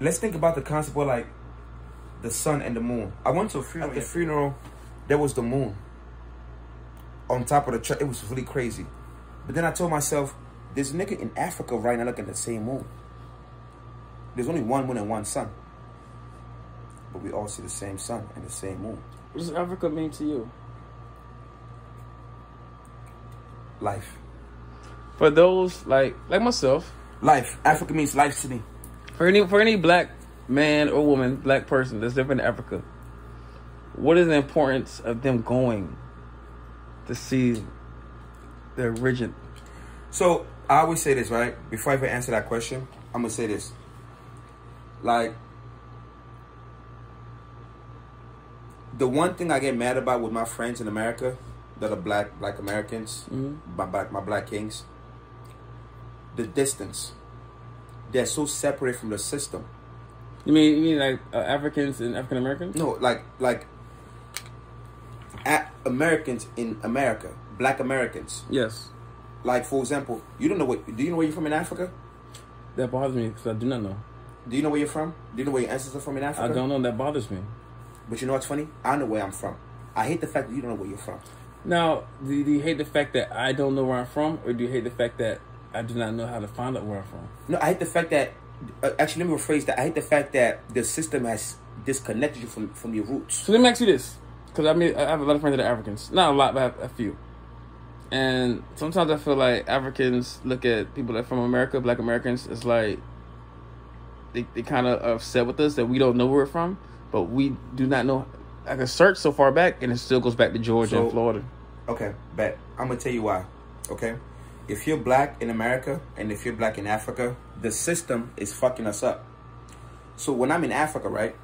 let's think about the concept of like the sun and the moon. I went to a funeral. At the funeral, there was the moon on top of the church. It was really crazy. But then I told myself, there's a nigga in Africa right now looking at the same moon. There's only one moon and one sun. But we all see the same sun and the same moon. What does Africa mean to you? Life. For those like like myself. Life. Africa means life to me. For any for any black man or woman, black person that's living in Africa, what is the importance of them going to see the origin? So I always say this, right? Before I even answer that question, I'm gonna say this. Like the one thing I get mad about with my friends in America that are black black Americans, Mhm. my black my black kings, the distance. They're so separate from the system. You mean you mean like uh, Africans and African Americans? No, like like a- Americans in America, black Americans. Yes, Like for example, you don't know what do you know where you're from in Africa? that bothers me because I do not know. Do you know where you're from? Do you know where your ancestors are from in Africa? I don't know. That bothers me. But you know what's funny? I know where I'm from. I hate the fact that you don't know where you're from. Now, do you hate the fact that I don't know where I'm from, or do you hate the fact that I do not know how to find out where I'm from? No, I hate the fact that. Uh, actually, let me rephrase that. I hate the fact that the system has disconnected you from from your roots. So let me ask you this, because I mean I have a lot of friends that are Africans, not a lot, but a few. And sometimes I feel like Africans look at people that are from America, Black Americans, as like they they kind of upset with us that we don't know where we're from, but we do not know. I can search so far back, and it still goes back to Georgia So- and Florida. Okay, bet. I'm gonna tell you why. Okay, if you're black in America and if you're black in Africa, the system is fucking us up. So when I'm in Africa, right,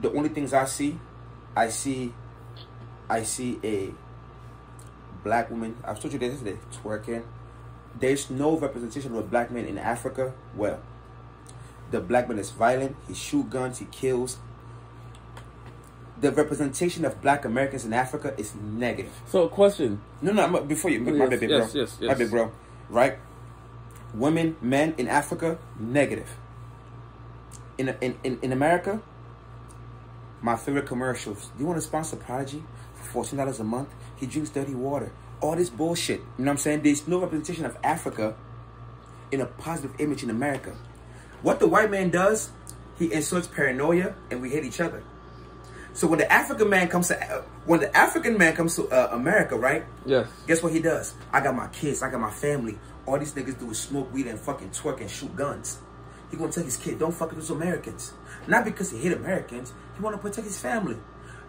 the only things I see, I see, I see a black woman. I've told you this yesterday, twerking. There's no representation of black man in Africa. Well, the black man is violent. He shoot guns. He kills. The representation of black Americans in Africa is negative. So, question: No, no, before you, my Yes, bad, big yes, bro. yes, My big bro. Right? Women, men in Africa, negative. In, in, in, in America, my favorite commercials. Do you want to sponsor Prodigy for $14 a month? He drinks dirty water. All this bullshit. You know what I'm saying? There's no representation of Africa in a positive image in America. What the white man does, he inserts paranoia and we hate each other. So when the African man comes to, when the African man comes to uh, America, right? Yes. Guess what he does? I got my kids, I got my family. All these niggas do is smoke weed and fucking twerk and shoot guns. He gonna tell his kid, don't fuck with those Americans. Not because he hate Americans, he wanna protect his family.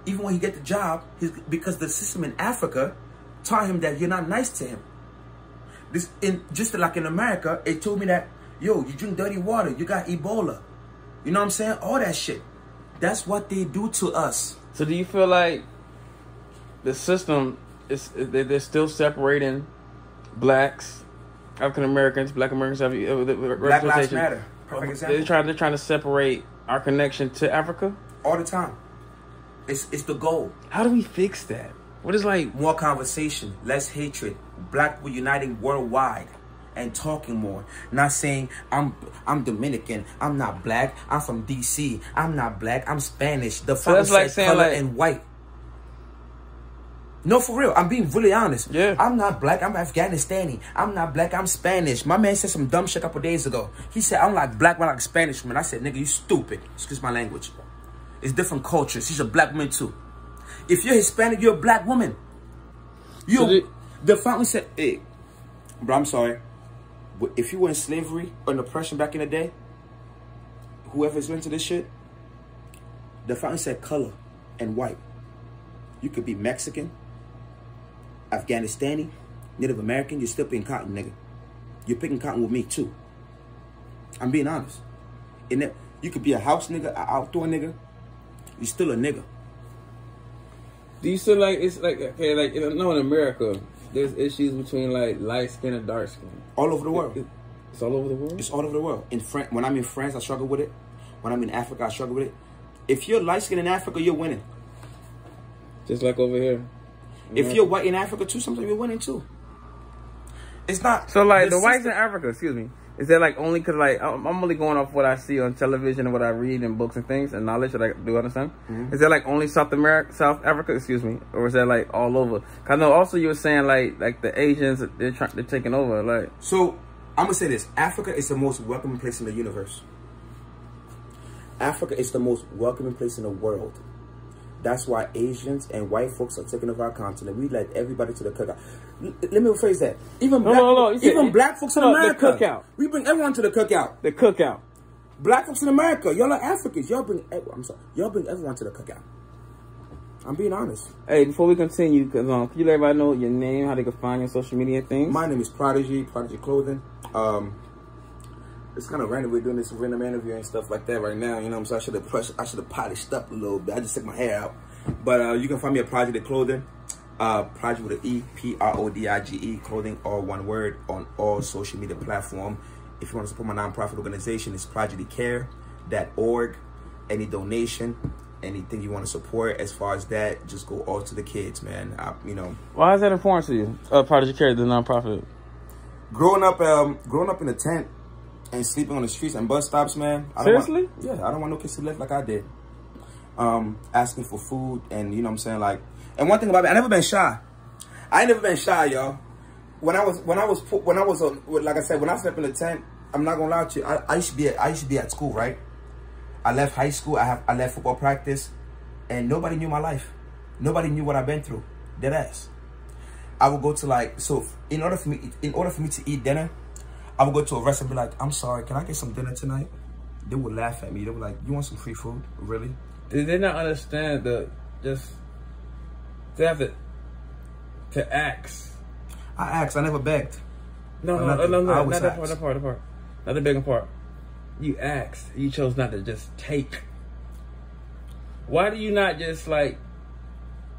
Even when he get the job, he's, because the system in Africa taught him that you're not nice to him. This in just like in America, it told me that, yo, you drink dirty water, you got Ebola. You know what I'm saying? All that shit. That's what they do to us. So, do you feel like the system is they- they're still separating blacks, African Americans, Black Americans uh, Black Lives? Matter. Perfect They're trying. They're trying to separate our connection to Africa. All the time. It's it's the goal. How do we fix that? What is like? More conversation, less hatred. Black people uniting worldwide and talking more. Not saying I'm I'm Dominican, I'm not black, I'm from DC, I'm not black, I'm Spanish. The So that's father like saying, color like- and white. No, for real. I'm being really honest. Yeah. I'm not black. I'm Afghanistani. I'm not black. I'm Spanish. My man said some dumb shit a couple days ago. He said, I'm like black, but like Spanish man. I said, nigga, you stupid. Excuse my language. It's different cultures. She's a black woman too. If you're Hispanic, you're a black woman. You, So the- the fountain said, hey, bro, I'm sorry. If you were in slavery or in oppression back in the day, whoever's into this shit, the fountain said color and white. You could be Mexican, Afghanistani, Native American, you're still picking cotton, nigga. You're picking cotton with me too. I'm being honest. And that you could be a house nigga, an outdoor nigga. You're still a nigga. Do you feel like it's like okay, like you know, in America, there's issues between like light skin and dark skin. All over the world. It- It's all over the world. It's all over the world. In Fran- when I'm in France, I struggle with it. When I'm in Africa, I struggle with it. If you're light skin in Africa, you're winning. Just like over here. If you're white in Africa too, sometimes you're winning too. It's not So like the, system- whites in Africa, excuse me, Is that like only because like I'm, I'm only going off what I see on television and what I read in books and things and knowledge that I do understand? Mm-hmm. Is that like only South America, South Africa, excuse me, or is that like all over? 'Cause I know also you were saying like like the Asians they're trying they're taking over like So I'm gonna say this: Africa is the most welcoming place in the universe. Africa is the most welcoming place in the world. That's why Asians and white folks are taking over our continent. We let everybody to the cookout. Let me rephrase that. Even black, no, no, even black folks in America. cookout. We bring everyone to the cookout. the cookout. Black folks in America, y'all are Africans. Y'all bring. I'm sorry. Y'all bring everyone to the cookout. I'm being honest. Hey, before we continue, cause um, can you let everybody know your name, how they can find your social media things? My name is Prodige, Prodige Clothing. Um, it's kind of random we're doing this random interview and stuff like that right now. You know what I'm saying? I should have I should have polished up a little bit. I just took my hair out. But uh, you can find me at Prodige Clothing. Uh, Prodige with an E, P R O D I G E, clothing, all one word, on all social media platform. If you want to support my nonprofit organization, it's prodigecare.org. Any donation, anything you want to support as far as that, just go all to the kids, man. I, you know, Why is that important to you? Uh, Prodige Care, the nonprofit. growing up um growing up in a tent and sleeping on the streets and bus stops man I don't Seriously? want, yeah i don't want no kids to live like i did um asking for food and you know what i'm saying like and one thing about me i never been shy i never been shy y'all when i was when i was when i was on like i said when i slept in the tent i'm not gonna lie to you i, I used to be at, i used to be at school right i left high school i have i left football practice and nobody knew my life nobody knew what i've been through dead ass I would go to like so in order for me in order for me to eat dinner, I would go to a restaurant and be like, I'm sorry, can I get some dinner tonight? They would laugh at me. They were like, You want some free food? Really? Did they not understand the just have to to ask? I asked, I never begged. No, no, no, nothing. no, no, not that part, that part, that part. Not the bigger part. You asked. You chose not to just take. Why do you not just like,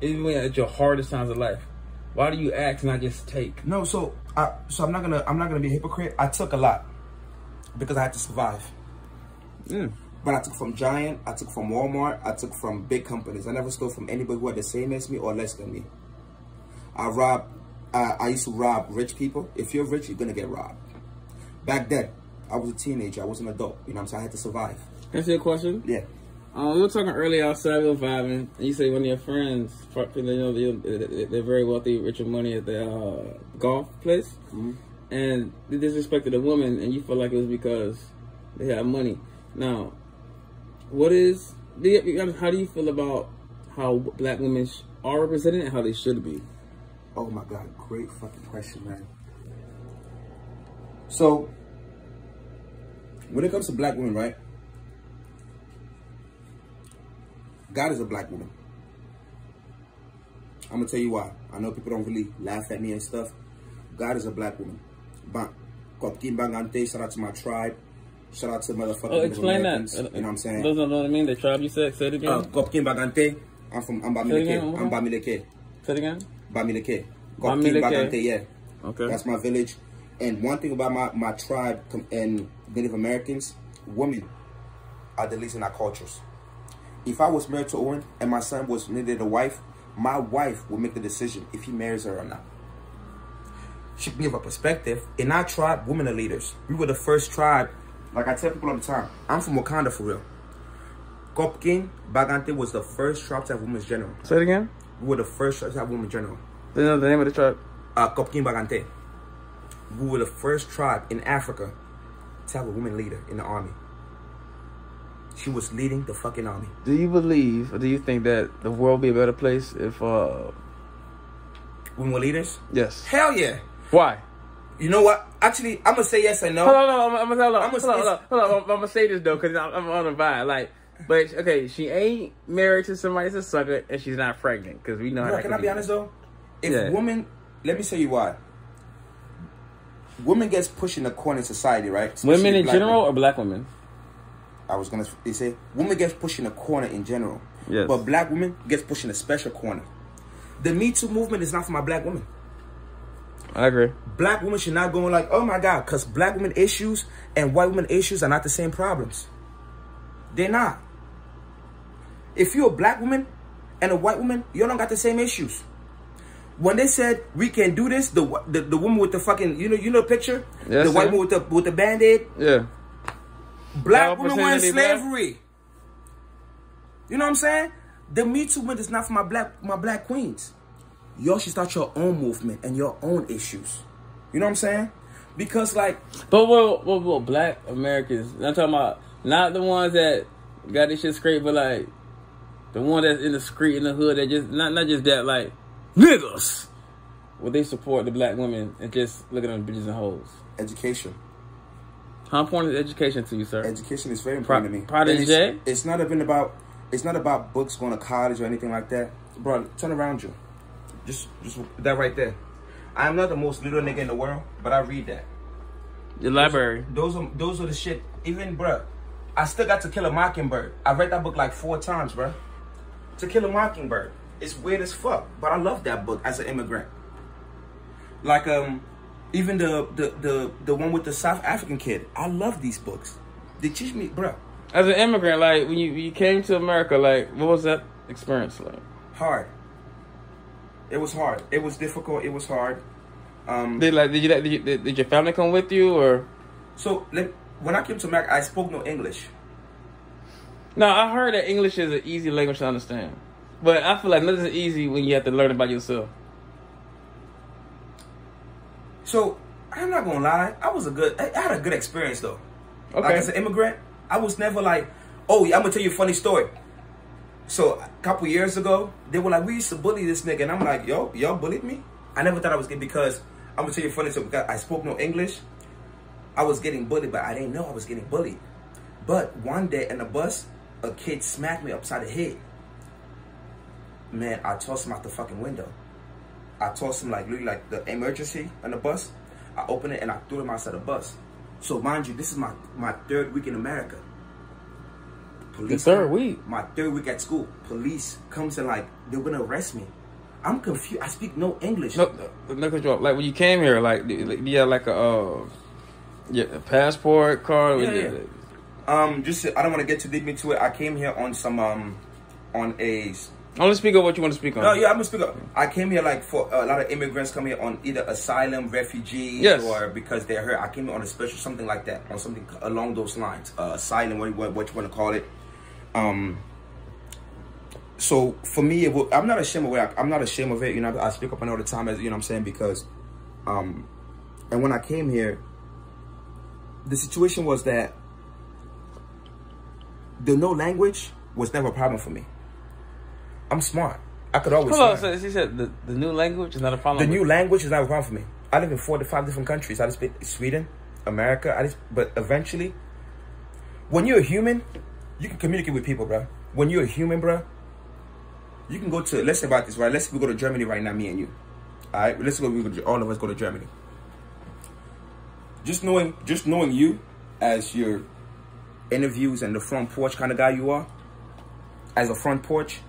even at your hardest times of life, why do you ask and not just take? No, so I so I'm not gonna I'm not gonna be a hypocrite. I took a lot because I had to survive. Mm. But I took from Giant, I took from Walmart, I took from big companies. I never stole from anybody who had the same as me or less than me. I robbed, uh, I used to rob rich people. If you're rich, you're gonna get robbed. Back then, I was a teenager, I was an adult, you know what I'm saying? I had to survive. Can I ask you question? Yeah. Um, we were talking earlier outside, we were vibing, and you say one of your friends, you know, they- they're very wealthy, rich with money at the uh, golf place, and they disrespected a woman, and you felt like it was because they had money. Now, what is, how do you feel about how black women are represented and how they should be? Oh my God, great fucking question, man. So, when it comes to black women, right? God is a black woman. I'm gonna tell you why. I know people don't really laugh at me and stuff. God is a black woman. Ba- Kopkin Bangante, shout out to my tribe. Shout out to motherfucking Oh, explain that. You know what I'm saying? Those don't know what I mean? The tribe you said, say it again. Uh, Kopkin Bagante. I'm from I'm Say it again, Bamileke. one I'm more Bamileke. say it again. Bamileke. Bamileke. Bagante, yeah. Okay. That's my village. And one thing about my, my tribe and Native Americans, women are the least in our cultures. If I was married to Owen and my son was needed a wife, my wife would make the decision if he marries her or not. She can give a perspective. In our tribe, women are leaders. We were the first tribe. Like I tell people all the time, I'm from Wakanda for real. Kopkin Bagante was the first tribe to have women's general. Say it again. We were the first tribe to have women's general. They know the name of the tribe. uh, Kopkin Bagante. We were the first tribe in Africa to have a woman leader in the army. She was leading the fucking army. Do you believe or do you think that the world would be a better place if, uh, Women were leaders? yes. Hell yeah. Why? You know what? Actually, I'm gonna say yes and no. Hold on, hold on, I'm, I'm, hold on, I'ma hold on, hold on, say- hold on, I'm, I'm gonna say this though, cause I'm, I'm on a vibe. Like, but okay, she ain't married to somebody that's a sucker, and she's not pregnant, cause we know No, that can I be honest though? If Yeah. women, let me tell you why. Women gets pushed in the corner in society, right? Especially Women in general women. or black women? I was gonna they say women gets pushed in a corner in general. Yes. But black women gets pushed in a special corner. The Me Too movement is not for my black women. I agree. black women should not go like, oh my God, because black women issues and white women issues are not the same problems. They're not. If you're a black woman and a white woman, you don't got the same issues. When they said we can do this, the the, the woman with the fucking you know you know the picture, Yes, the white woman with the with the band aid, Yeah. black women were in percentage black? slavery. You know what I'm saying? The Me Too movement is not for my black my black queens. Y'all should start your own movement and your own issues. You know what I'm saying? Because like But what, what, what, black Americans? I'm talking about not the ones that got this shit straight, but like the one that's in the street in the hood that just not not just that like niggas. Well, they support the black women and just look at them bitches and hoes. education. How important is education to you, sir? Education is very important to me. Prodige It's, it's not even about it's not about books going to college or anything like that. Bro, turn around you. Just just that right there. I'm not the most little nigga in the world, but I read that. The library. Those are those are the shit. Even bruh, I still got To Kill a Mockingbird. I read that book like four times, bruh. To Kill a Mockingbird. It's weird as fuck, but I love that book as an immigrant. Like um, even the the the the one with the South African kid. I love these books. They teach me, bruh. As an immigrant, like when you, when you came to America, like what was that experience like? hard. It was hard. It was difficult. It was hard. Um, Did like did you did, you, did, did your family come with you or? so when I came to America, I spoke no English. No, I heard that English is an easy language to understand, but I feel like nothing's easy when you have to learn about yourself. So I'm not gonna lie, I was a good. I had a good experience though. Like Okay. as an immigrant, I was never like, oh, yeah, I'm gonna tell you a funny story. So a couple years ago, they were like, we used to bully this nigga, and I'm like, yo, y'all bullied me. I never thought I was good because I'm gonna tell you a funny story. Because I spoke no English, I was getting bullied, but I didn't know I was getting bullied. But one day in the bus, a kid smacked me upside the head. Man, I tossed him out the fucking window. I tossed him like literally like the emergency on the bus. I opened it and I threw him outside the bus. So mind you, this is my my third week in America. Police third week? My third week at school. Police comes and like they're gonna arrest me. I'm confused. I speak no English. No, no control. Like when you came here, like do like, you have like a uh, yeah, a passport card. Yeah, yeah. Um, just I don't want to get too deep into it. I came here on some um on a Only speak of what you want to speak on. No, yeah, I'm gonna speak up. I came here like for a lot of immigrants come here on either asylum, refugees, Yes. or because they're hurt. I came here on a special something like that, on something along those lines. Uh, asylum, what, what, what you want to call it. Um. So for me, it will, I'm not ashamed of it. I'm not ashamed of it. You know, I speak up on all the time, as you know, what I'm saying because, um, and when I came here, the situation was that the no language was never a problem for me. I'm smart. I could always. Hold on, so she said the, the new language is not a problem. The new language is not a problem for me. I live in four to five different countries. I just speak Sweden, America. I just, but eventually, when you're a human, you can communicate with people, bro. When you're a human, bro, you can go to. Let's say about this, right? Let's say we go to Germany right now, me and you. All right, let's go. We go, all of us go to Germany. Just knowing, just knowing you as your interviews and the front porch kind of guy you are, as a front porch,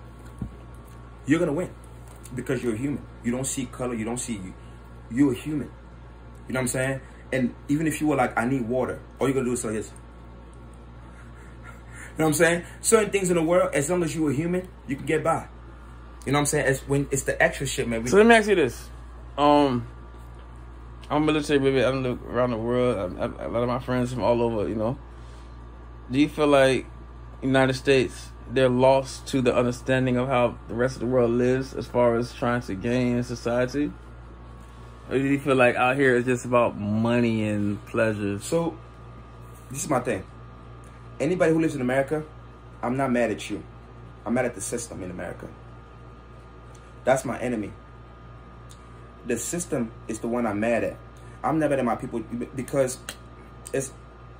you're gonna win because you're a human. You don't see color. You don't see you. You're a human. You know what I'm saying? And even if you were like, I need water, all you're gonna do is like this. You know what I'm saying? Certain things in the world, as long as you're a human, you can get by. You know what I'm saying? It's when it's the extra shit, man. We, So let me ask you this. Um, I'm military, baby. I live around the world. I, I, a lot of my friends from all over, you know. Do you feel like United States they're lost to the understanding of how the rest of the world lives as far as trying to gain in society? Or do you feel like out here it's just about money and pleasures? So, this is my thing. Anybody who lives in America, I'm not mad at you. I'm mad at the system in America. That's my enemy. The system is the one I'm mad at. I'm not mad at my people because it's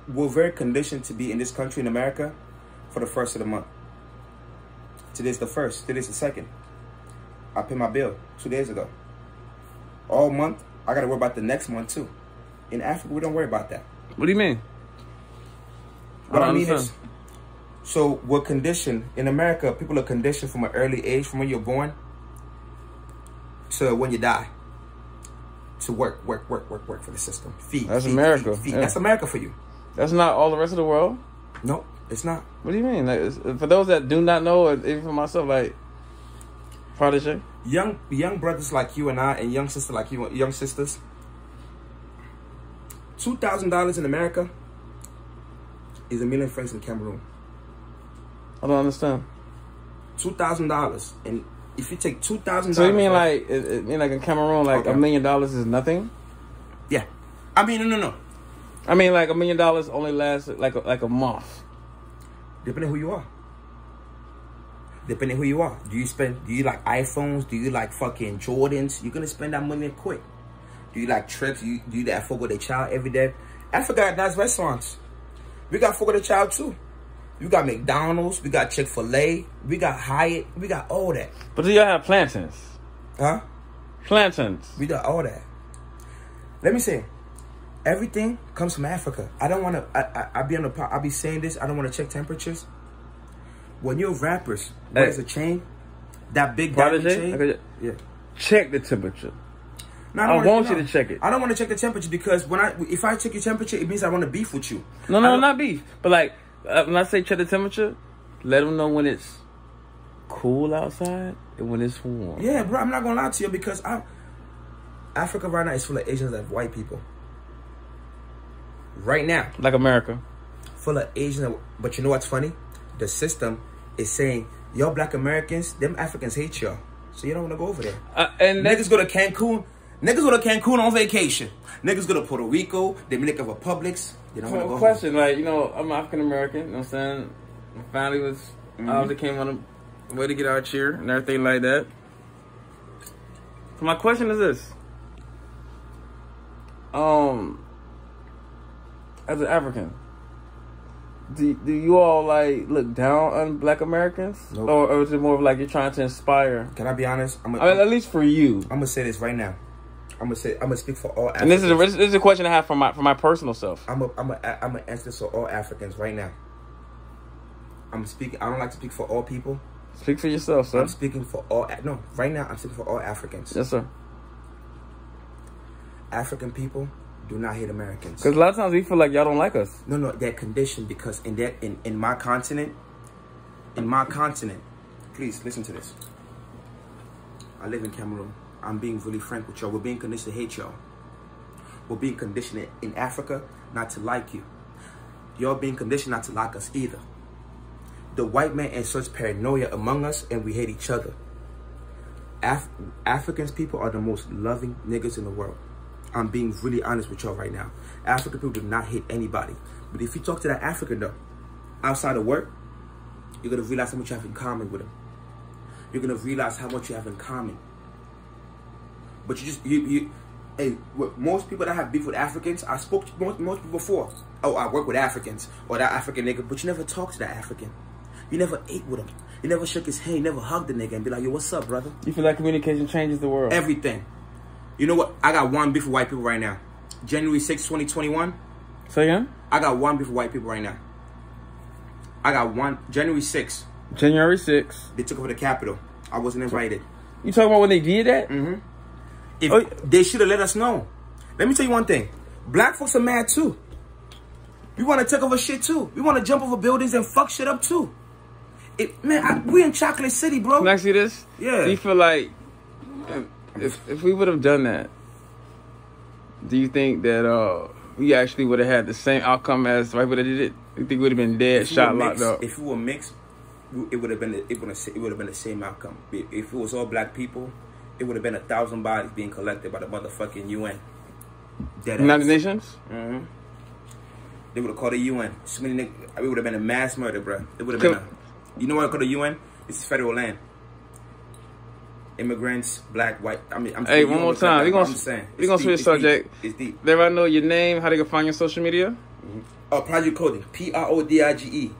we're very conditioned to be in this country in America for the first of the month. Today's the first. Today's the second. I paid my bill two days ago. All month, I gotta worry about the next month too. In Africa, we don't worry about that. What do you mean? What I I, mean is, so we're conditioned in America. People are conditioned from an early age, from when you're born to when you die, to work, work, work, work, work for the system. Feed. That's feed, America, feed, feed. yeah. That's America for you. That's not all the rest of the world. No, it's not. What do you mean? Like, for those that do not know, or even for myself, like Protege. young young brothers like you and I, and young sister like you, young sisters. Two thousand dollars in America is a million francs in Cameroon. I don't understand. Two thousand dollars, and if you take two thousand, So you mean like, it, it mean like in Cameroon, like a Okay. million dollars is nothing? yeah? I mean, no, no, no. I mean, like a million dollars only lasts like a, like a month. Depending who you are. Depending who you are. Do you spend? Do you like iPhones? Do you like fucking Jordans? You're gonna spend that money quick. Do you like trips? Do you do you that fuck with a child every day? Africa got nice restaurants. We got with a child too. We got McDonald's. We got Chick Fil A. We got Hyatt. We got all that. But do y'all have plantains? Huh? Plantains. We got all that. Let me say, everything comes from Africa. I don't want to. I, I I be on the. I be saying this. I don't want to check temperatures. When you're rappers, wears Hey. a chain, that big diamond chain. Okay, Yeah. check the temperature. No, I don't want you to check it. I don't want to check the temperature because when I if I check your temperature, it means I want to beef with you. No, I no, don't- beef. But like uh, when I say check the temperature, let them know when it's cool outside and when it's warm. Yeah, bro. I'm not gonna lie to you because I Africa right now is full of Asians and white people. Right now, Like America. full of Asians. But you know what's funny? The system is saying, y'all black Americans, them Africans hate y'all. So you don't want to go over there. Uh, and Niggas go to Cancun. Niggas go to Cancun on vacation. Niggas go to Puerto Rico, Dominican Republics. They don't to go home. question. Like you know, I'm African American. You know what I'm saying? My family was Mm-hmm. obviously came on a way to get our cheer and everything like that. So my question is this: Um, as an African, do do you all like look down on Black Americans, Nope. or, or is it more of like you're trying to inspire? Can I be honest? I'm I mean, at least for you. I'm gonna say this right now. I'm gonna say I'm gonna speak for all Africans. And this is a, this is a question I have for my for my personal self. I'm a, I'm a, I'm gonna answer this for all Africans right now. I'm speaking. I don't like to speak for all people. Speak for yourself, sir. I'm speaking for all. No, right now I'm speaking for all Africans. Yes, sir. African people do not hate Americans. Because a lot of times we feel like y'all don't like us. No, no, that condition because in that in, in my continent, in my continent, please listen to this. I live in Cameroon. I'm being really frank with y'all. We're being conditioned to hate y'all. We're being conditioned in Africa not to like you. Y'all being conditioned not to like us either. The white man inserts paranoia among us and we hate each other. Af- Africans people are the most loving niggas in the world. I'm being really honest with y'all right now. African people do not hate anybody. But if you talk to that African though, outside of work, you're gonna realize how much you have in common with them. You're gonna realize how much you have in common. But you just you you hey most people that have beef with Africans, I spoke to most, most people before. Oh, I work with Africans or that African nigga, but you never talk to that African. You never ate with him. You never shook his hand. You never hugged the nigga and be like, yo, what's up, brother? You feel like communication changes the world. Everything. You know what? I got one beef with white people right now. January 6, 2021. Say again? I got one beef with white people right now. I got one. January 6th, January 6th. they took over the Capitol. I wasn't invited. You talking about when they did that? Mm. If Oh. they should have let us know. Let me tell you one thing. Black folks are mad too. We want to take over shit too. We want to jump over buildings and fuck shit up too. It, man, I, we in Chocolate City, bro. Can I see this? Yeah. Do you feel like if if we would have done that, do you think that uh we actually would have had the same outcome as white people that did it? You think we would have been dead, If shot, locked mixed- up? If we were mixed, it would have been it would have it would have been the same outcome. If it was all black people, it would have been a thousand bodies being collected by the motherfucking UN. Dead United. Nations? hmm They would have called the UN. So many nigg- It would have been a mass murder, bro. It would have been a. You know what I call the UN? It's federal land. Immigrants, black, white. I mean, I'm saying. Hey, one more time. but We gonna I'm saying. we gonna deep, switch it's deep, subject. It's deep. Everybody know your name, how they can find your social media. Oh, Prodige Clothing. P R O D I G E.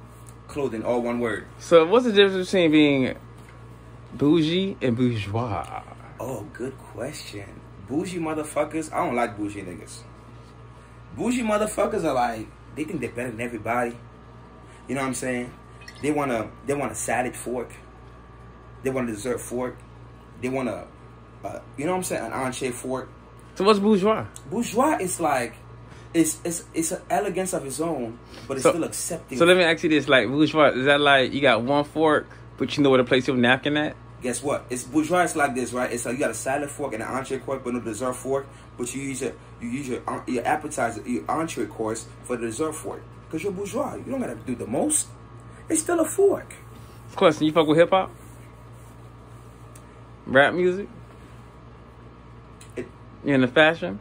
Clothing, all one word. So what's the difference between being bougie and bourgeois? Oh, good question. Bougie motherfuckers. I don't like bougie niggas. Bougie motherfuckers are like they think they're better than everybody. You know what I'm saying? They want a they want a salad fork. They want a dessert fork. They want a, uh, you know what I'm saying, an entree fork. So what's bourgeois? Bourgeois is like, it's it's it's an elegance of its own, but it's So- still accepting. So let me ask you this: like bourgeois, is that like you got one fork, but you know where to place your napkin at? Guess what? It's bourgeois. It's like this, right? It's like you got a salad fork and an entree fork, but no dessert fork. But you use your you use your uh, your appetizer, your entree course for the dessert fork. Cause you're bourgeois. You don't gotta do the most. It's still a fork. Question: You fuck with hip hop, rap music? It- You into fashion?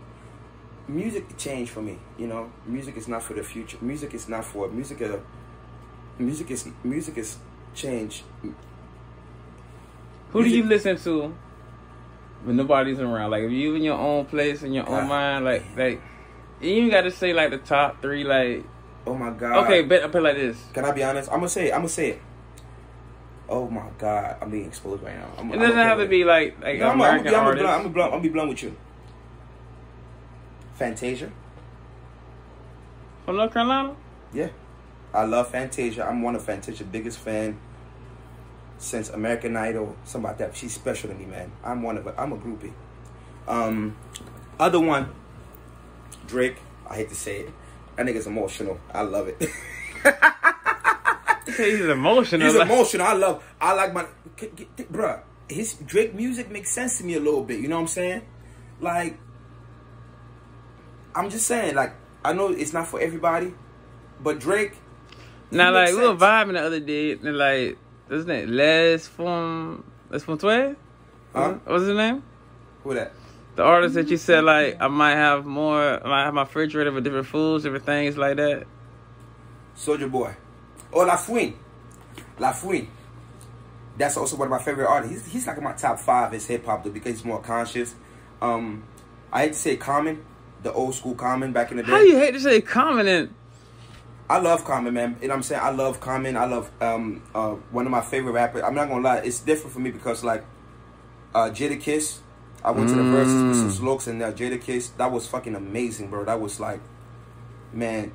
music changed for me. You know, music is not for the future. Music is not for music. Uh, music is music is change. Who do you listen to when nobody's around? Like if you in your own place in your own God. mind, like like you ain't got to say like the top three. Like Oh my god. okay, but I put it like this. Can I be honest? I'm gonna say it. I'm gonna say it. Oh my god, I'm being exposed right now. I'm, It doesn't have to be like like No, I'm, I'm, American I'm, I'm, I'm, blunt, I'm be blunt with you. Fantasia. From North Carolina. Yeah. I love Fantasia. I'm one of Fantasia's biggest fan since American Idol. Something like that. She's special to me, man. I'm one of. I'm a groupie. Um, other one, Drake. I hate to say it. That nigga's emotional. I love it. He's emotional. He's emotional. I love. I like my, bruh. His Drake music makes sense to me a little bit. You know what I'm saying? Like, I'm just saying. Like, I know it's not for everybody, but Drake. Now, like we were vibing the other day, and like, isn't it Les from Les from Twelve? Huh? What's his name? Who that? The artist that you said like I might have more, I might have my refrigerator with different foods, different things like that. Soldier Boy. Oh, La Fouine. La Fouine. That's also one of my favorite artists. He's, he's like in my top five as hip hop though because he's more conscious. Um, I hate to say Common, the old school Common back in the day. How you hate to say common and I love Common, man. You know what I'm saying? I love Common. I love um uh one of my favorite rappers. I'm not gonna lie, it's different for me because like uh Jadakiss. I went to the Verzuz with some Mm. slokes and uh, Jadakiss. That was fucking amazing, bro. That was like, man,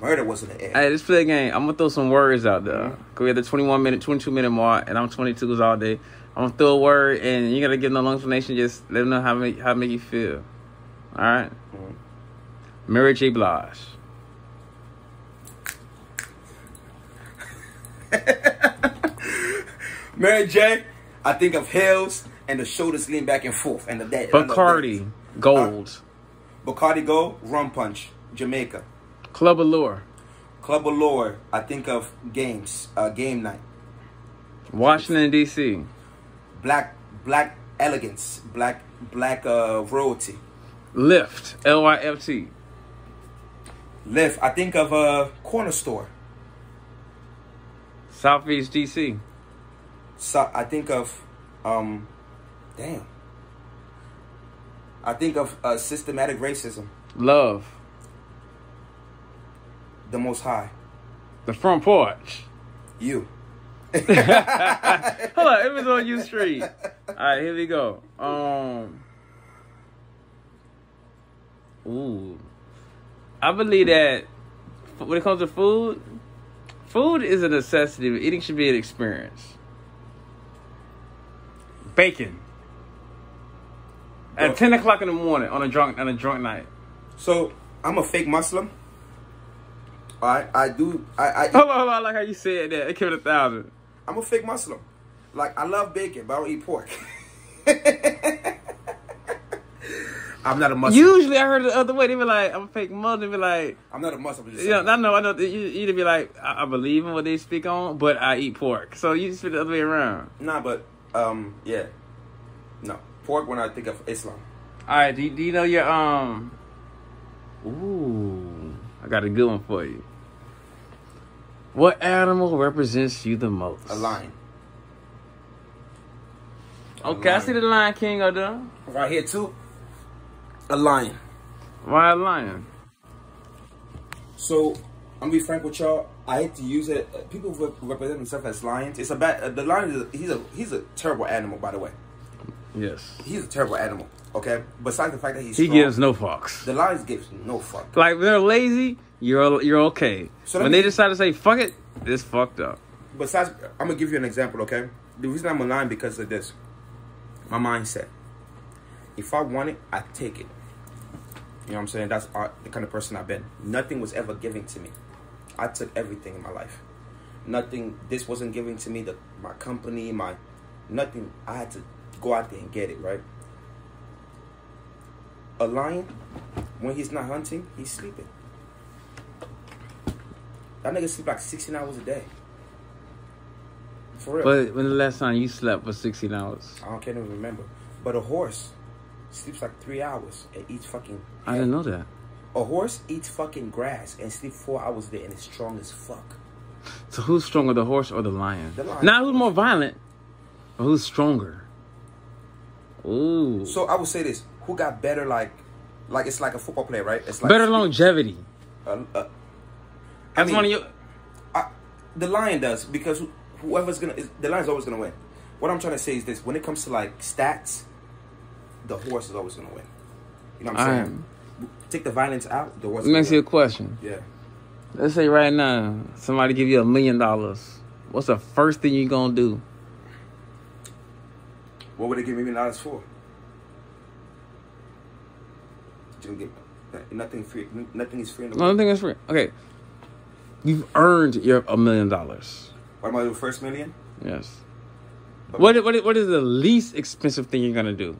murder wasn't the air. Hey, let's play a game. I'm gonna throw some words out there. Cause we had the 21 minute, 22 minute mark, and I'm 22s all day. I'm gonna throw a word, and you gotta give no long explanation. Just let them know how make how make you feel. All right. Mhm. Mary J. Blige. Mary J. I think of Hills and the shoulders lean back and forth and the that. Bacardi. Gold. Bacardi Gold, Rum Punch, Jamaica. Club Allure. Club Allure. I think of games, uh, game night. Washington D.C. Black, black elegance, black, black uh, royalty. Lyft. L Y F T. Lyft. I think of a uh, corner store. Southeast D.C. So I think of, um, damn. I think of uh, systematic racism. Love. The Most High. The front porch. You. Hold on, it was on U Street. All right, here we go. Um, ooh, I believe that when it comes to food, food is a necessity. But eating should be an experience. Bacon Bro. at ten o'clock in the morning on a drunk on a drunk night. So I'm a fake Muslim. I I do I, I Hold on, hold on. I like how you said that. It killed a thousand. I'm a fake Muslim. Like I love bacon, but I don't eat pork. I'm not a Muslim. Usually, I heard it the other way. They be like, "I'm a fake Muslim." They be like, I'm not a Muslim. I'm just Yeah. I know, I know. You either be like, I, I believe in what they speak on, but I eat pork. So you just fit the other way around. Nah, but um, yeah, no pork when I think of Islam. All right, do, do you know your um? Ooh, I got a good one for you. What animal represents you the most? A lion. A Okay, I see the Lion King up there. Right here too. A lion. Why a lion? So I'm gonna be frank with y'all. I hate to use it. Uh, People rep- represent themselves as lions. It's a bad. Uh, the lion is a, he's a he's a terrible animal. By the way, Yes, he's a terrible animal. Okay. Besides the fact that he's he strong, gives no fucks. the lions gives no fuck. Like when they're lazy, you're you're okay. So when they decide to say fuck it, it's fucked up. Besides, I'm gonna give you an example. Okay. The reason I'm a lion because of this. My mindset. If I want it, I take it. You know what I'm saying? That's the kind of person I've been. Nothing was ever given to me. I took everything in my life. nothing. This wasn't given to me. The my company, my nothing. I had to go out there and get it right. A lion, when he's not hunting, he's sleeping. That nigga sleep like sixteen hours a day. For real. But when the last time you slept for 16 hours? I don't, can't even remember. But a horse sleeps like three hours and eats fucking. I didn't know that. A horse eats fucking grass and sleep four hours day and is strong as fuck. So who's stronger, the horse or the lion? The lion. Not who's more violent, but who's stronger? Ooh. So I would say this: Who got better? Like, like it's like a football player, right? It's like Better longevity. Uh, uh, That's mean, one of your. I, the lion does because whoever's gonna the lion's always gonna win. What I'm trying to say is this: when it comes to like stats, the horse is always gonna win. You know what I'm saying? Take the violence out, the horse. Let me ask you a question. Yeah. Let's say right now, somebody give you a million dollars. What's the first thing you gonna do? What would they give me dollars for? Didn't get uh, nothing free. Nothing is free in the world. think that's free. Okay. You've earned your a million dollars. What am I doing first million? Yes. What, what, what is the least expensive thing you're gonna do?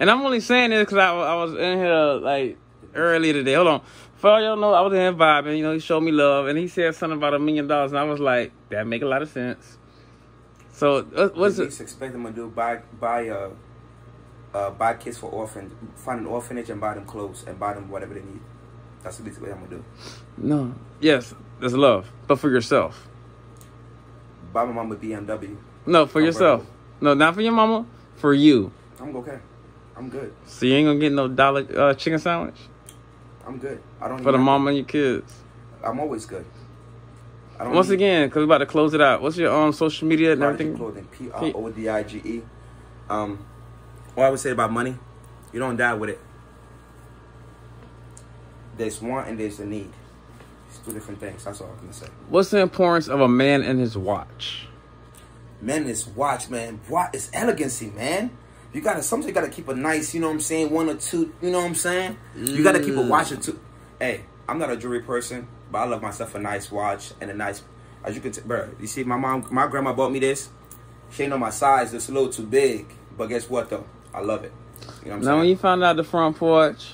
And I'm only saying this because I, I was in here like earlier today. Hold on. For all y'all know, I was in here vibing. You know, he showed me love, and he said something about a million dollars, and I was like, that make a lot of sense. So uh, what's it? expect them to do? Buy buy uh uh buy kids for orphan, find an orphanage and buy them clothes and buy them whatever they need. That's the least way I'm gonna do. No. Yes, there's love, but for yourself. Buy my mama BMW. No, for I'm yourself. No, not for your mama. For you. I'm okay. I'm good. So you ain't gonna get no dollar uh, chicken sandwich I'm good. I don't. for the mama and your kids. I'm always good. I don't Once need again, because we're about to close it out. What's your um social media and everything? Clothing. P R O D I G E. Um, what I would say about money, you don't die with it. There's want and there's a need. It's two different things. That's all I'm gonna say. What's the importance of a man and his watch? Man, this watch, man, what is elegancy, man. You gotta sometimes you gotta keep a nice, you know what I'm saying, one or two, you know what I'm saying? You gotta keep a watch or two. Hey, I'm not a jewelry person, but I love myself a nice watch and a nice as you can t- bro, you see my mom my grandma bought me this. She ain't know my size, it's a little too big. But guess what though? I love it. You know what I'm Now, when you found out the front porch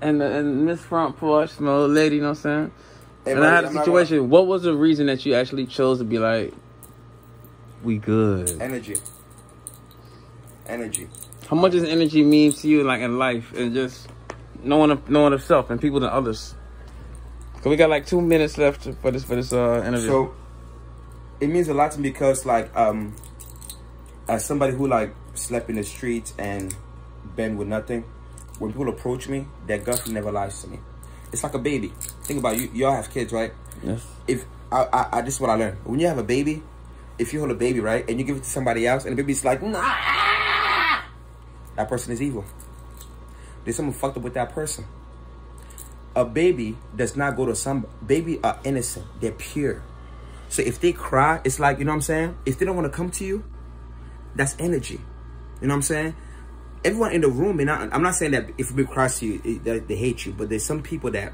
and the, and this front porch, my old lady, you know what I'm saying? Hey, and I had a situation. What was the reason that you actually chose to be like, we good? Energy. Energy. How much does energy mean to you, like in life, and just knowing of, knowing of self and people than others? Cause we got like two minutes left for this for this uh interview. So it means a lot to me because like um as somebody who like slept in the streets and been with nothing, when people approach me, their gut never lies to me. It's like a baby. Think about it, you y'all have kids, right? yes. If I, I, I this is what I learned. When you have a baby, if you hold a baby, right, and you give it to somebody else and the baby's like, nah that person is evil. There's something fucked up with that person. A baby does not go to some baby are innocent. They're pure. So if they cry, it's like, you know what I'm saying? If they don't want to come to you, that's energy. You know what I'm saying? Everyone in the room, and I'm not saying that if we cries to you, they hate you, but there's some people that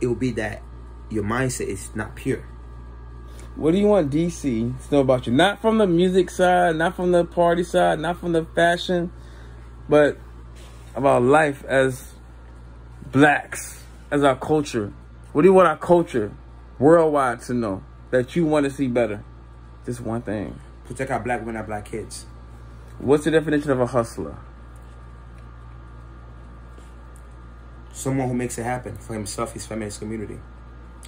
it will be that your mindset is not pure. What do you want DC to know about you? Not from the music side, not from the party side, not from the fashion, but about life as blacks, as our culture. What do you want our culture worldwide to know that you want to see better? Just one thing. Protect our black women, our black kids. What's the definition of a hustler? Someone who makes it happen for himself, his family, his community.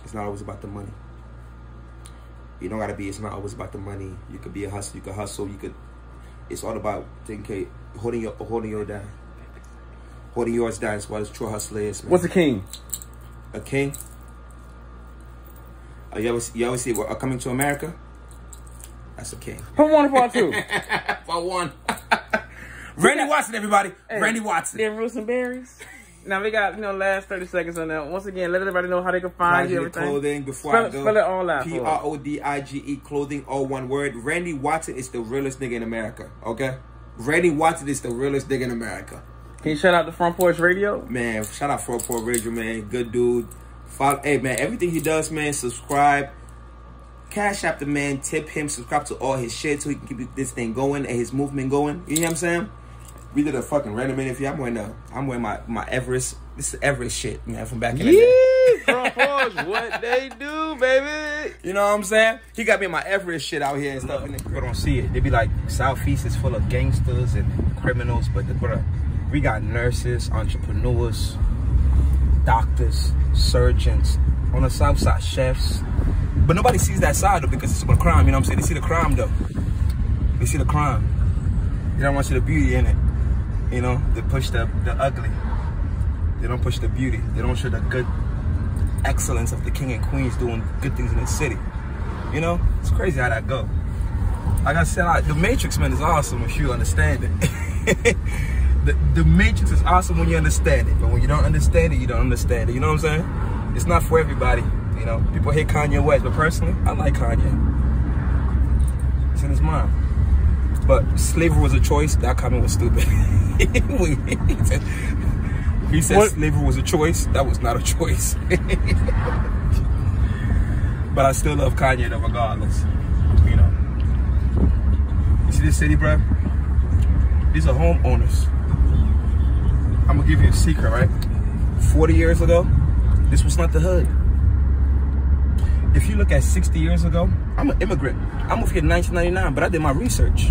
It's not always about the money. You don't gotta be. It's not always about the money. You could be a hustler. You could hustle. You could. It's all about taking care, holding your, holding your down, holding yours down. Is what a true hustler is. Man. What's a king? a king? Uh, you ever, you ever see uh, coming to America? That's a king. Part one and part two. For one. Randy Watson, everybody. Randy Watson. Then roots and berries. Now we got you know last thirty seconds on that. Once again, let everybody know how they can find you. Prodige Everything. Clothing. Before Spell I it- go, spell it all out P R O D I G E clothing, all one word. Randy Watson is the realest nigga in America. Okay, Randy Watson is the realest nigga in America. Can you shout out the Front Porch Radio? Man, shout out Front Porch Radio, man. Good dude. Follow, hey, man, everything he does, man, subscribe. Cash App the man, tip him, subscribe to all his shit so he can keep this thing going and his movement going. You know what I'm saying? We did a fucking random interview. I'm wearing the, I'm wearing my, my Everest. This is Everest shit, man, from back in the day. Front Porch, what they do, baby. You know what I'm saying? He got me my Everest shit out here and stuff, and people don't see it. They be like, Southeast is full of gangsters and criminals, but the bro, we got nurses, entrepreneurs, doctors, surgeons. On the South Side, chefs. But nobody sees that side though because it's about crime. You know what I'm saying? They see the crime though. They see the crime. They don't want to see the beauty in it. You know, they push the the ugly. They don't push the beauty. They don't show the good excellence of the king and queens doing good things in the city. You know, it's crazy how that go. Like I said, I, the Matrix man is awesome if you understand it. the, the Matrix is awesome when you understand it, but when you don't understand it, you don't understand it. You know what I'm saying? It's not for everybody. You know, people hate Kanye West, but personally, I like Kanye. It's in his mind. But slavery was a choice. That comment was stupid. he said, he said slavery was a choice. That was not a choice. but I still love Kanye though, regardless. You know. You see this city, bro? These are homeowners. I'm gonna give you a secret, right? 40 years ago, this was not the hood. If you look at 60 years ago, I'm an immigrant. I moved here in 1999, but I did my research.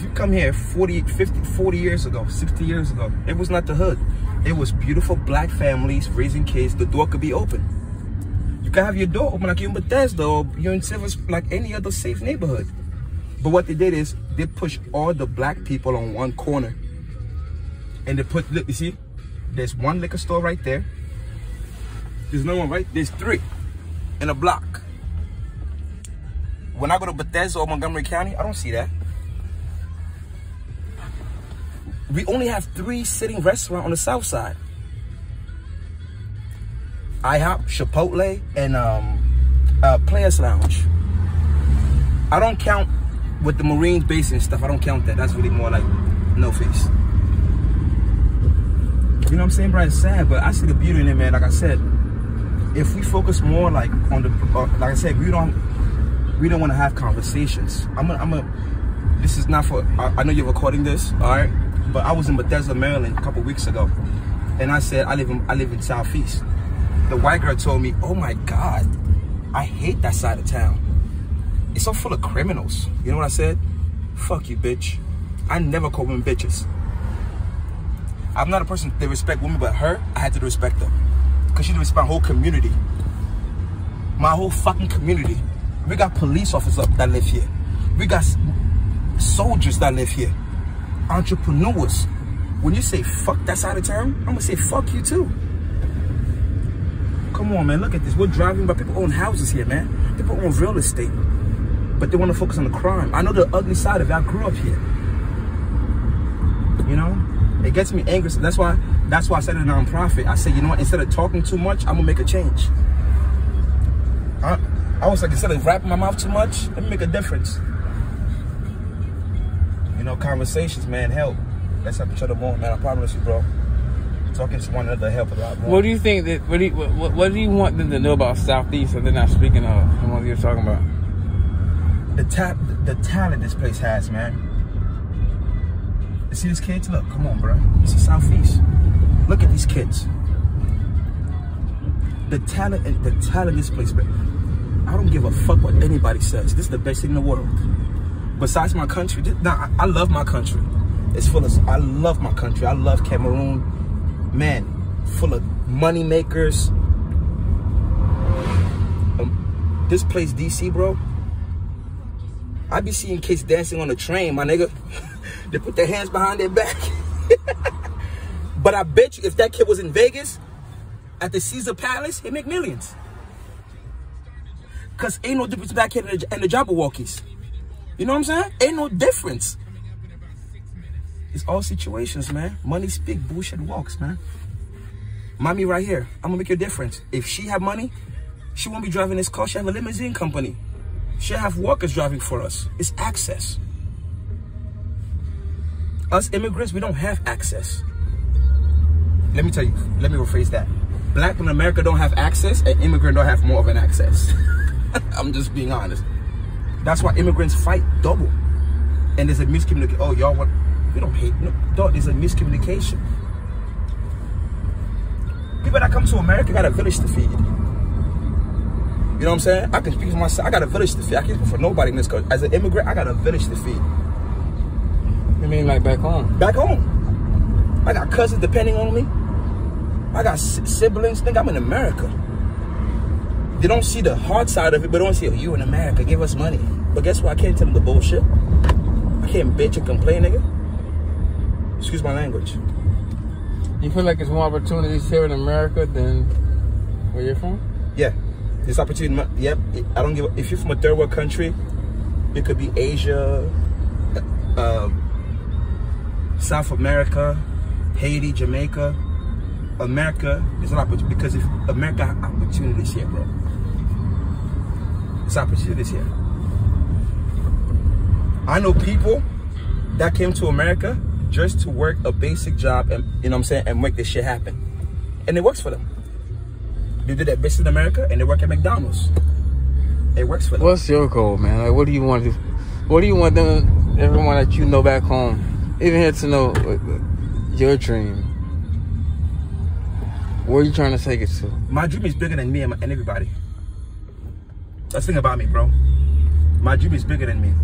If you come here 40, 50, 40 years ago, 60 years ago, it was not the hood. It was beautiful black families raising kids. The door could be open. You can have your door open like you're in Bethesda or you're in Silver, like any other safe neighborhood. But what they did is they pushed all the black people on one corner. And they put, look, you see, there's one liquor store right there. There's no one right, there's three in a block. When I go to Bethesda or Montgomery County, I don't see that. We only have three sitting restaurants on the south side. IHOP, Chipotle, and um, uh, Players Lounge. I don't count with the Marines base and stuff. I don't count that. That's really more like no face. You know what I'm saying, bro? It's sad, but I see the beauty in it, man. Like I said, if we focus more like on the, uh, like I said, we don't, we don't want to have conversations. I'm I'm a. This is not for. I, I know you're recording this, all right? But I was in Bethesda, Maryland, a couple weeks ago, and I said I live in I live in Southeast. The white girl told me, "Oh my God, I hate that side of town. It's so full of criminals." You know what I said? Fuck you, bitch. I never call women bitches. I'm not a person that respect women, but her, I had to respect her. Because she respect my whole community. My whole fucking community. We got police officers that live here. We got soldiers that live here. Entrepreneurs. When you say fuck that side of town, I'm gonna say fuck you too. Come on, man, look at this. We're driving, by people own houses here, man. People own real estate. But they want to focus on the crime. I know the ugly side of it. I grew up here. You know? It gets me angry. So that's why that's why I said a nonprofit. I said, you know what, instead of talking too much, I'm gonna make a change. I, I was like, instead of wrapping my mouth too much, let me make a difference. You know, conversations, man, help. Let's help each other more, man. I promise you, bro. Talking to one another help a lot more. What do you think that? What do you, what, what do you want them to know about Southeast that they're not speaking of? The ones you're talking about. the ta- the talent this place has, man. You see these kids? Look, come on, bro. It's the southeast. Look at these kids. The talent, the talent this place, bro. I don't give a fuck what anybody says. This is the best thing in the world. Besides my country, nah, I, love my country. It's full of. I love my country. I love Cameroon. Man, full of money makers. Um, this place, DC, bro. I be seeing kids dancing on the train, my nigga. they put their hands behind their back. but I bet you if that kid was in Vegas at the Caesar Palace, he'd make millions. Cause ain't no difference back here and the, and the Jabbawockeez. You know what I'm saying? Ain't no difference. It's all situations, man. Money speak, bullshit walks, man. Mommy right here, I'm gonna make a difference. If she have money, she won't be driving this car. She have a limousine company. She have workers driving for us. It's access. us immigrants, we don't have access. Let me tell you, let me rephrase that. Black people in America don't have access, and immigrant don't have more of an access. I'm just being honest. That's why immigrants fight double. And there's a miscommunication. Oh, y'all want, we don't hate, no, dog, there's a miscommunication. People that come to America got a village to feed. You know what I'm saying? I can speak for myself. I got a village to feed. I can't speak for nobody in this country. As an immigrant, I got a village to feed. You mean like back home? Back home. I got cousins depending on me. I got siblings. Think I'm in America. They don't see the hard side of it, but don't see, oh, you in America, give us money. But guess what? I can't tell them the bullshit. I can't bitch and complain, nigga. Excuse my language. You feel like there's more opportunities here in America than where you're from? Yeah. This opportunity, yep. I don't give If you're from a third world country, it could be Asia, uh, South America, Haiti, Jamaica. America is an opportunity because if America has opportunities here, bro. It's opportunities here. I know people that came to America just to work a basic job and you know what I'm saying and make this shit happen. And it works for them. They did that business in America and they work at McDonald's. It works for them. What's your goal, man? Like what do you want to what do you want them everyone that you know back home, even here to know uh, your dream? Where are you trying to take it to? My dream is bigger than me and, and everybody. That's the thing about me, bro. My dream is bigger than me.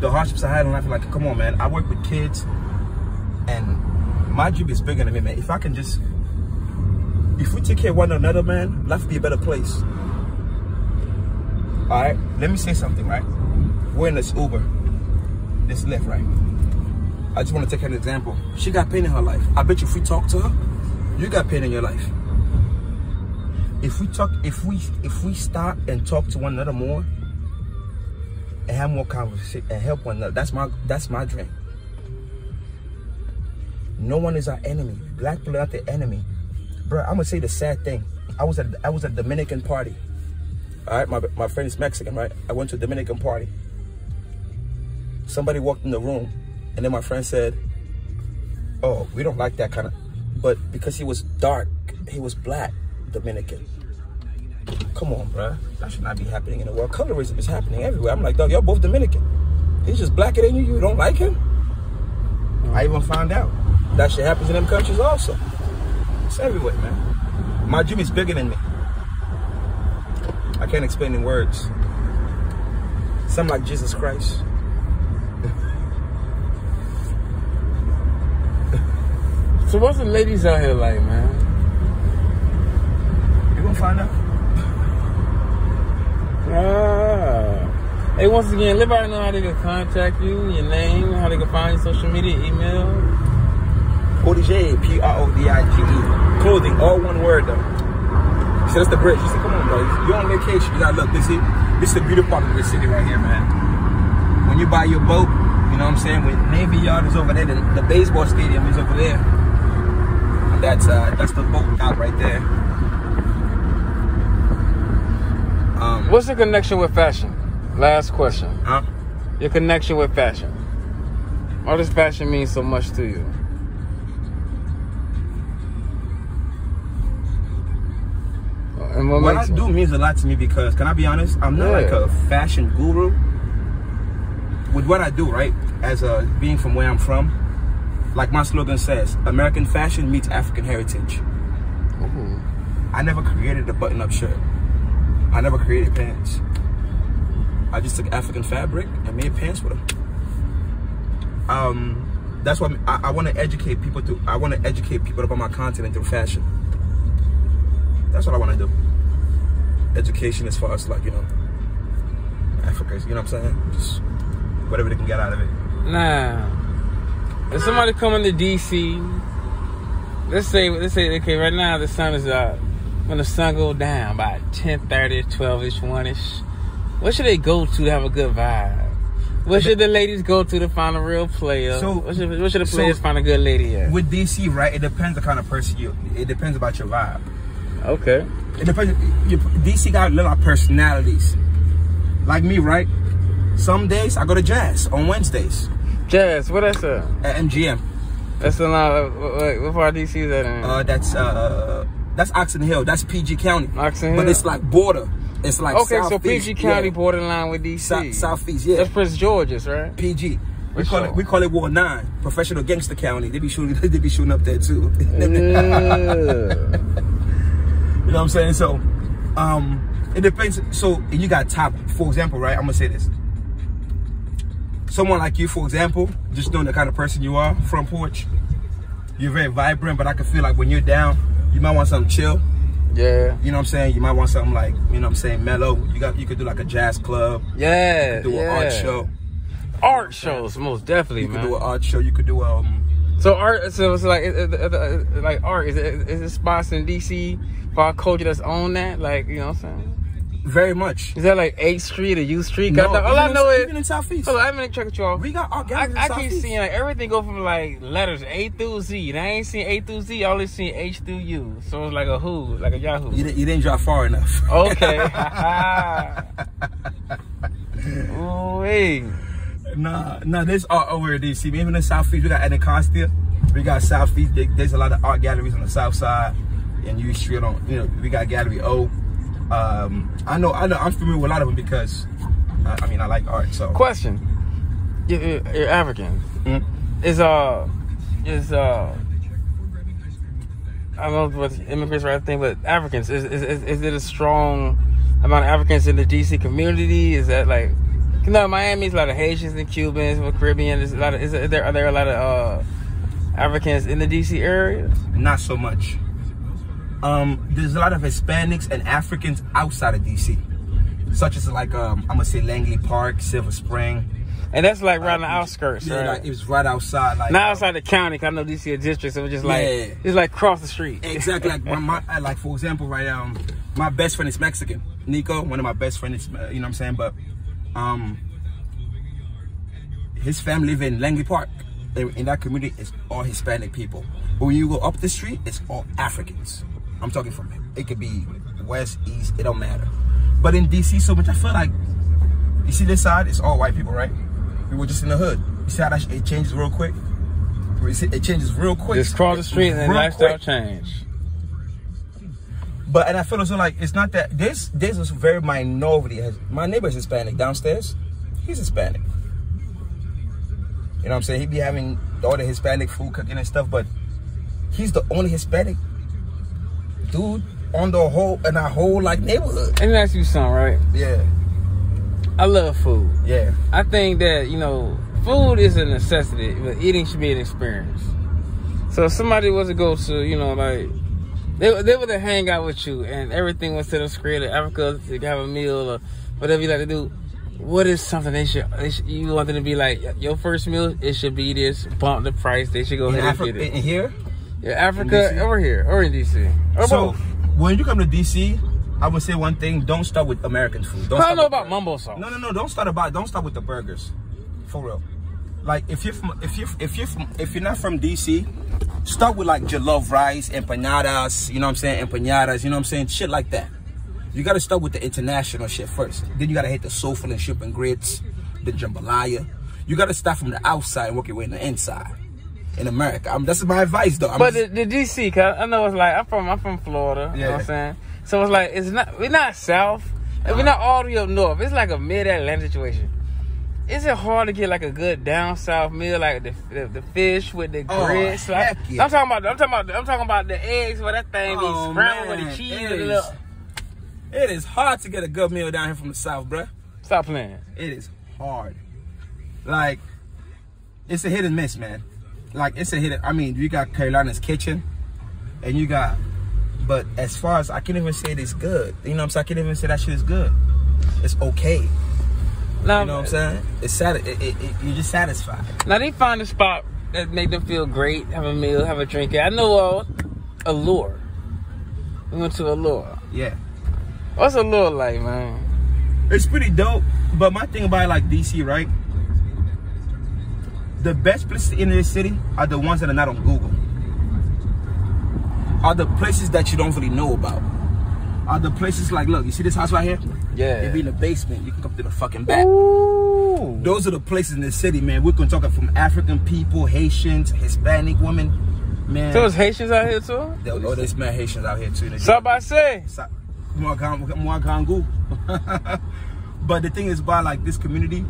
The hardships I had in life, like, come on, man. I work with kids, and my dream is bigger than me, man. If I can just, if we take care of one another, man, life be a better place. All right, let me say something, right? We're in this Uber, this Lyft, right? I just want to take an example. She got pain in her life. I bet you if we talk to her, you got pain in your life. If we talk, if we if we stop and talk to one another more and have more conversation and help one another, that's my that's my dream. No one is our enemy. Black people are not the enemy. Bro, I'm gonna say the sad thing. I was at I was at Dominican party. All right, my my friend is Mexican, right? I went to a Dominican party. Somebody walked in the room, and then my friend said, "Oh, we don't like that kind of." But because he was dark, he was black, Dominican. Come on, bro. That should not be happening in the world. Colorism is happening everywhere. I'm like, dog, y'all both Dominican. He's just blacker than you. You don't like him? I even found out that shit happens in them countries also. It's everywhere, man. My is bigger than me. I can't explain in words. Something like Jesus Christ. So what's the ladies out here like, man? You find out? Ah. Hey, once again, let everybody know how they can contact you, your name, how they can find you, social media, email. Prodige, P-R-O-D-I-G-E. Clothing, all one word though. So that's the bridge. She said, come on, bro. You're on vacation. You gotta look, this is, this is the beautiful part of the city right here, man. When you buy your boat, you know what I'm saying? When Navy Yard is over there, the, the baseball stadium is over there. That's uh, that's the boat out right there. Um, What's the connection with fashion? Last question. Huh? Your connection with fashion. Why does fashion mean so much to you? Uh, and what, what I do means a lot to me because, can I be honest? I'm not yeah. like a fashion guru. With what I do, right? As a being from where I'm from, like my slogan says, American fashion meets African heritage. Ooh. I never created a button-up shirt. I never created pants. I just took African fabric and made pants with them. Um, that's why I, I want to educate people through. I want to educate people about my content and through fashion. That's what I want to do. Education as far as like you know, Africa. You know what I'm saying? Just whatever they can get out of it. Nah. If somebody coming to DC, let's say let's say okay, right now the sun is up. When the sun go down by 10 30, 12 ish, 1 ish, what should they go to to have a good vibe? What should the ladies go to to find a real player? So, what should, what should the players so find a good lady at? With DC, right? It depends the kind of person you. It depends about your vibe. Okay. It depends. Your, DC got a lot of personalities. Like me, right? Some days I go to jazz on Wednesdays. Jazz, what that's at? At MGM. That's in uh, what, what part of DC is that in? Uh, that's uh, that's Oxon Hill. That's PG County. Oxon Hill. But it's like border. It's like okay, so southeast, PG County yeah. borderline with DC. Sou- southeast, yeah. That's Prince George's, right? PG. We call sure. it we call it War Nine, Professional Gangster County. They be shooting they be shooting up there too. You know what I'm saying? So, um, it depends. So you got top, for example, right? I'm gonna say this. Someone like you, for example, just knowing the kind of person you are, front porch, you're very vibrant, but I can feel like when you're down, you might want something chill. yeah. You know what I'm saying? You might want something like, you know what I'm saying, mellow. You got you could do like a jazz club, Yeah. do yeah. an art show. Art shows, most definitely, You could do an art show. You could do um So art, so it's like, like art. Is it is it spots in DC for our culture that's on that? Like, you know what I'm saying? Very much. Is that like 8th Street or U Street? No, all I know in, is, even in Southeast. hold on, I'm gonna check y'all. We got art I, I keep seeing like everything go from like letters A through Z. And I ain't seen A through Z. I only seen H through U. So it's like a who, like a Yahoo. You, didn't- you didn't drive far enough. Okay. Ooh, wait. Nah, nah, there's art over in DC. Even in the Southeast, we got Anacostia. We got Southeast. There- There's a lot of art galleries on the South Side, and U Street on. You know, we got Gallery O. Um, I know, I know, I'm familiar with a lot of them because, I, I mean, I like art. So, Question. You're, you're- you're African. Mm. Is uh, is uh, I don't know what immigrants right thing, but Africans is, is is is it a strong amount of Africans in the DC community? Is that like, you know, Miami's a lot of Haitians and Cubans, with Caribbean. There's a lot of is there are there a lot of uh Africans in the DC area? not so much. Um, there's a lot of Hispanics and Africans outside of DC, such as like um, I'm gonna say Langley Park, Silver Spring. And that's like around the outskirts, Yeah, right? like it was right outside. Like Not outside the county, 'cause I know DC a district, so it's just like Yeah. it's like across the street. Exactly. Like my, my uh, like for example, right? Um, my best friend is Mexican. Nico, one of my best friends. uh, You know what I'm saying? But um, his family live in Langley Park. In, in that community, it's all Hispanic people. But when you go up the street, it's all Africans. I'm talking from it could be west, east. It don't matter. But in DC, so much I feel like you see this side, it's all white people, right? We were just in the hood. You see how that it changes real quick. It changes real quick. Just cross the street and then lifestyle quick. change. But and I feel also like it's not that this this is very minority. My neighbor is Hispanic downstairs. He's Hispanic. You know what I'm saying? he'd be having all the Hispanic food cooking and stuff, but he's the only Hispanic dude on the whole in our whole like neighborhood. Let me ask you something, right? Yeah, I love food. yeah. I think that, you know, food is a necessity, but eating should be an experience. So if somebody was to go to, you know, like, they, they were to hang out with you and everything was set up in Africa to have a meal or whatever you like to do, what is something they should, they should you want them to be like, your first meal, it should be this, bump the price, they should go In, ahead and get it. in here. Yeah, Africa, over here, or in DC. Or So both. when you come to DC, I would say one thing: don't start with American food. Don't I start don't know about mumbo sauce. No, no, no. Don't start about. Don't start with the burgers, for real. Like if you're from, if you if you're if you're not from DC, start with like jollof rice, empanadas. You know what I'm saying? Empanadas. You know what I'm saying? Shit like that. You gotta start with the international shit first. Then you gotta hit the soulful and shrimp and grits, the jambalaya. You gotta start from the outside and work your way in the inside. In America, I'm, that's my advice though. I'm But just- the, the DC, cause I know it's like I'm from I'm from Florida. You know what Yeah. I'm saying? So it's like it's not we're not south, and we're not all the way up north. It's like a mid Atlantic situation. Is it hard to get like a good down south meal, like the the, the fish with the Oh, grits? Like, yeah. I'm talking about I'm talking about I'm talking about the eggs where that thing Oh, be scrambled with the cheese it and is. the it is hard to get a good meal down here from the south, bruh. Stop playing. It is hard. Like, it's a hit and miss, man. Like, it's a hit. I mean, you got Carolina's Kitchen, and you got, but as far as I can't even say it's good. You know what I'm saying? I can't even say that shit is good. It's okay. Now, You know what I'm saying? It's sad. It, it, it, you're just satisfied. Now they find a spot that make them feel great, have a meal, have a drink. I know uh, Allure. We went to Allure. Yeah. What's Allure like, man? It's pretty dope. But my thing about like DC, right? The best places in this city are the ones that are not on Google. Are the places that you don't really know about. Are the places like, look, you see this house right here? Yeah. It be in the basement. You can come to the fucking back. Ooh. Those are the places in the city, man. We're gonna talk from African people, Haitians, Hispanic women, man. So there's Haitians out here too. There- oh, there's man Haitians out here too. Somebody say. Mwakangu. but the thing is, by like this community,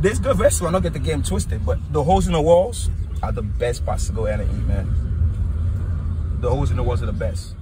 there's good restaurant. Don't get the game twisted, but the holes in the walls are the best spots to go and eat, man. The holes in the walls are the best.